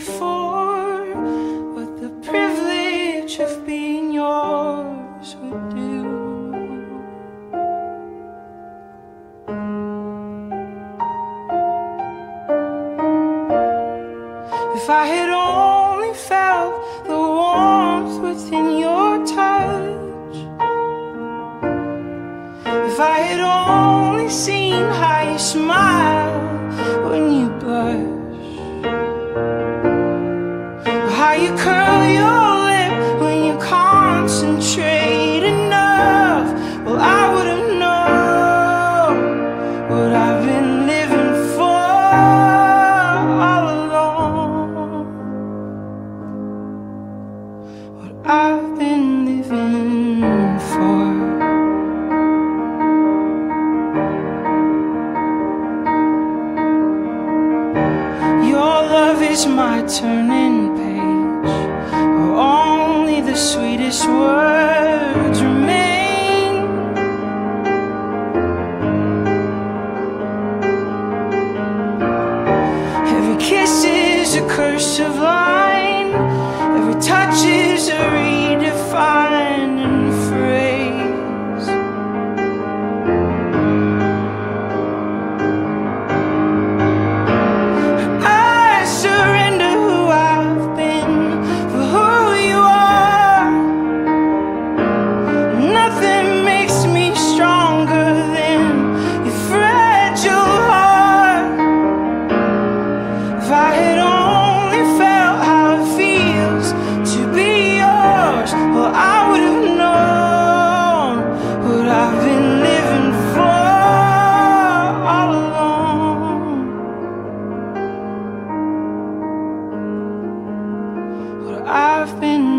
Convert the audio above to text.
For what the privilege of being yours would do. If I had only felt the warmth within your touch, if I had only seen how you smile. I've been living for. Your love is my turning page, oh, only the sweetest words remain. Every kiss is a curse of love. I've been